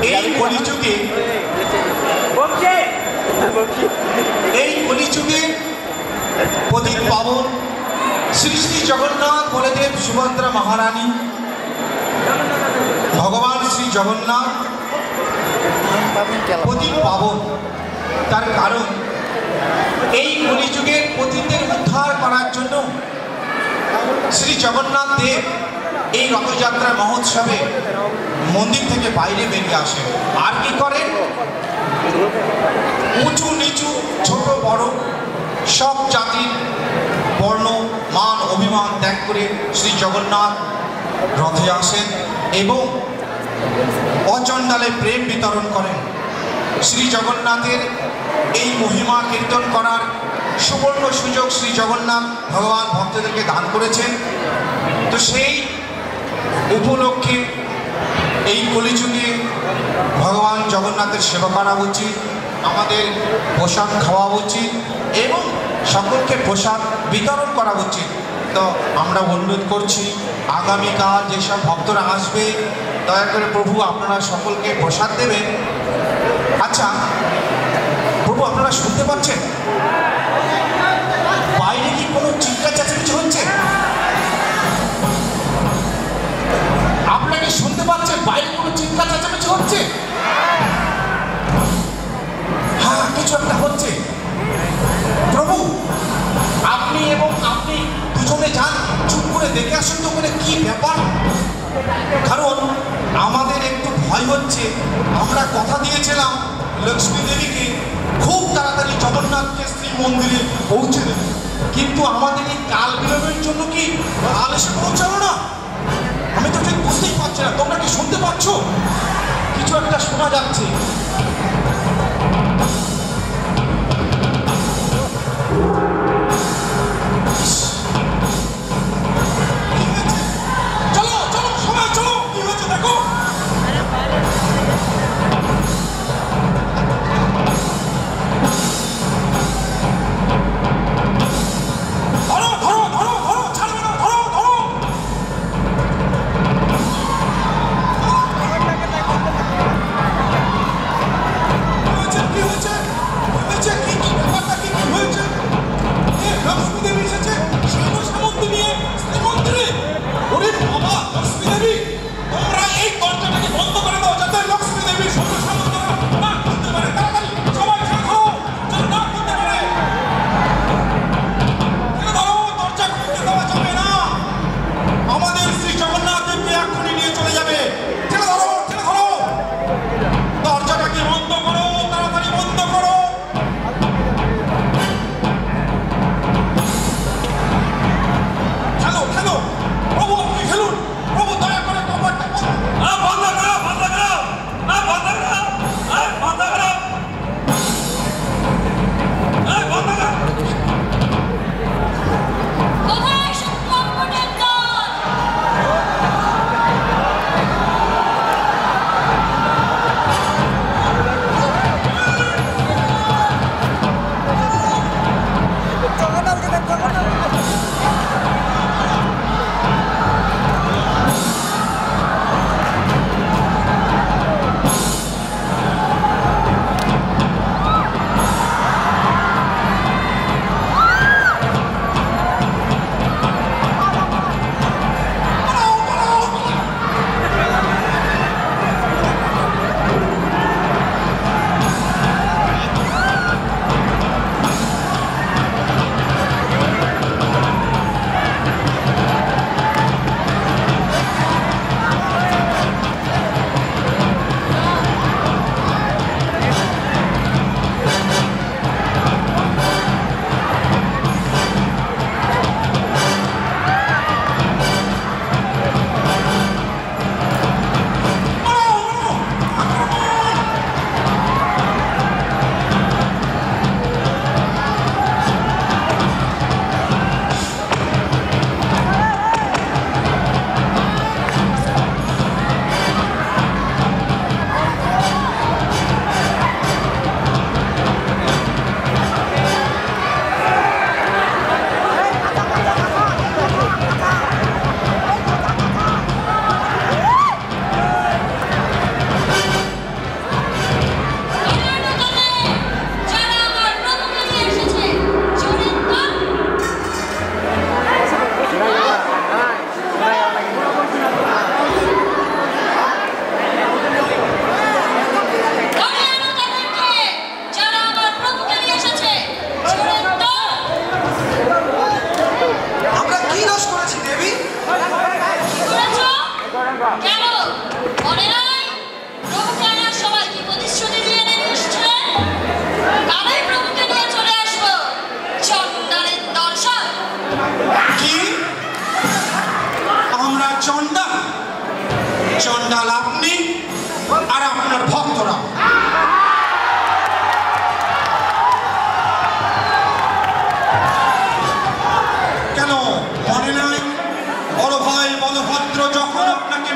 এই কলিযুগে এই কলিযুগে পতিত পাবন শ্রী শ্রী জগন্নাথ বলদেব সুভদ্রা মহারানী ভগবান শ্রী জগন্নাথ পতিত পাবন। তার কারণ এই কলিযুগের পতিতের উদ্ধার করার জন্য শ্রী জগন্নাথ দেব এই রথযাত্রা মহোৎসবে মন্দির থেকে বাইরে বেরিয়ে আসেন আর কি করেন উঁচু, নিচু, ছোট, বড় সব জাতির বর্ণ, মান, অভিমান ত্যাগ করে শ্রী জগন্নাথ রথে আসেন এবং অচণ্ডালে প্রেম বিতরণ করেন। শ্রী জগন্নাথের এই মহিমা কীর্তন করার সুবর্ণ সুযোগ শ্রী জগন্নাথ ভগবান ভক্তদেরকে দান করেছেন। তো সেই উপলক্ষে এই কলিযুগে ভগবান জগন্নাথের সেবা করা উচিত, আমাদের পোশাক খাওয়া উচিত এবং সকলকে পোশাক বিতরণ করা উচিত। তো আমরা অনুরোধ করছি, আগামীকাল যেসব ভক্তরা আসবে, দয়া করে প্রভু আপনারা সকলকে প্রসাদ দেবেন। আচ্ছা প্রভু আপনারা শুনতে পাচ্ছেন? বাইরে কি কোনো চিৎকার চেঁচামেচি হচ্ছে? শুনতে পাচ্ছেন বাইরে কোনো চিৎকার চেঁচামেচি হচ্ছে? হ্যাঁ কিছু একটা হচ্ছে। প্রভু, আপনি এবং আপনি দুজনে যান, চুপ করে দেখে আসুন তো ওখানে কি ব্যাপার। কারণ আমাদের একটু ভয় হচ্ছে। আমরা কথা দিয়েছিলাম লক্ষ্মী দেবীকে, খুব তাড়াতাড়ি জগন্নাথকে শ্রী মন্দিরে পৌঁছে দেবে। কিন্তু আমাদের এই কাল বিলম্বের জন্য কি কাল এসে না? বুঝতেই পারছি না। তোমরা কি শুনতে পাচ্ছ? কিছু একটা শোনা যাচ্ছে।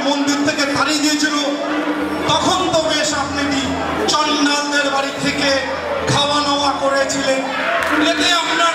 মন্দির থেকে তাড়িয়ে দিয়েছিল। তখন তো বেশ আপনি চন্ডালদের বাড়ি থেকে খাওয়া নাওয়া করেছিলেন। এতে আপনার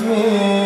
Me.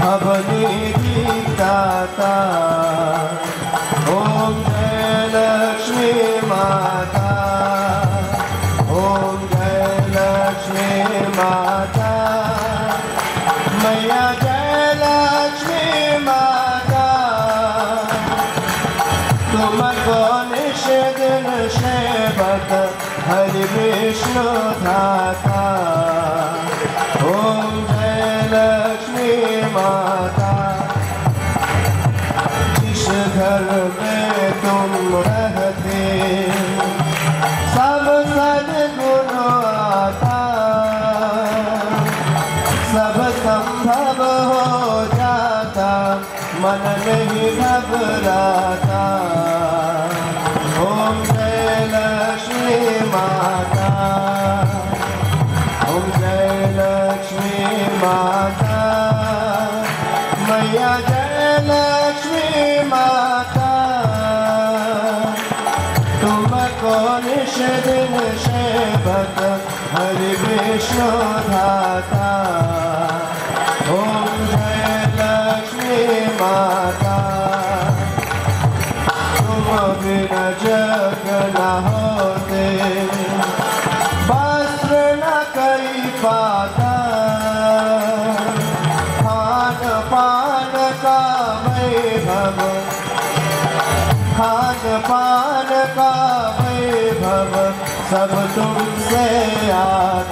भवने गीता ॐ जय लक्ष्मी माता में तुम विष्णुधाता ॐ जय लक्ष्मी माता। तुम बिन जग न होते वस्त्र न कई पाता। खान पान का वैभव। खान पान का वैभव सब तुमसे आता।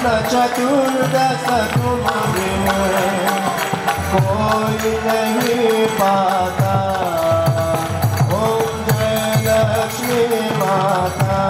अनंत चतुर्दश तुम कोई नहीं पाता ओम जय लक्ष्मी माता